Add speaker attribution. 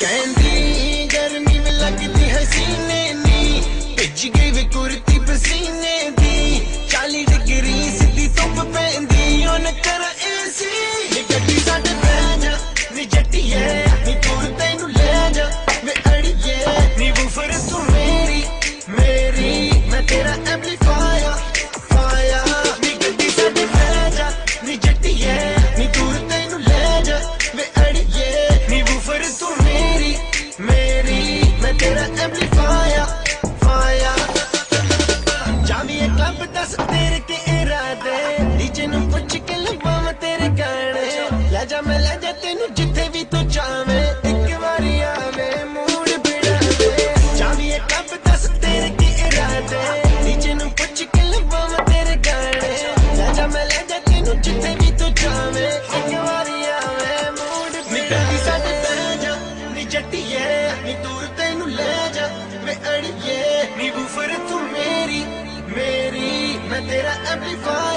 Speaker 1: can be ਰੱਬ ਦੱਸ ਤੇਰੇ ਕੀ ਇਰਾਦੇ ਡੀਜੇ ਨੂੰ ਪੁੱਛ ਕੇ ਲਵਾਂ ਮੈਂ ਤੇਰੇ ਗਾਣੇ ਲੈ ਜਾ ਮੈਂ ਲੈ ਜਾ ਤੈਨੂੰ ਜਿੱਥੇ ਵੀ ਤੂੰ ਚਾਵੇਂ ਇੱਕ ਵਾਰੀ ਆਵੇ ਮੂਡ ਬਿੜਾ ਦੇ ਚਾਹੀਏ ਰੱਬ ਦੱਸ ਤੇਰੇ ਕੀ ਇਰਾਦੇ ਡੀਜੇ ਨੂੰ ਪੁੱਛ ਕੇ ਲਵਾਂ ਮੈਂ ਤੇਰੇ ਗਾਣੇ ਲੈ ਜਾ ਮੈਂ ਲੈ ਜਾ ਤੈਨੂੰ ਜਿੱਥੇ ਵੀ ਤੂੰ ਚਾਵੇਂ ਇੱਕ ਵਾਰੀ ਆਵੇ ਮੂਡ ਬਿੜਾ ਦੇ ਸਾਡੇ ਬਹਿ ਜਾ ਨੀ ਜੱਟੀਏ ਨੀ ਦੂਰ ਤੈਨੂੰ ਲੈ ਜਾ ਮੈਂ ਅੜੀਏ ਨੀ ਗੁਫਰ ਤੂੰ every fight.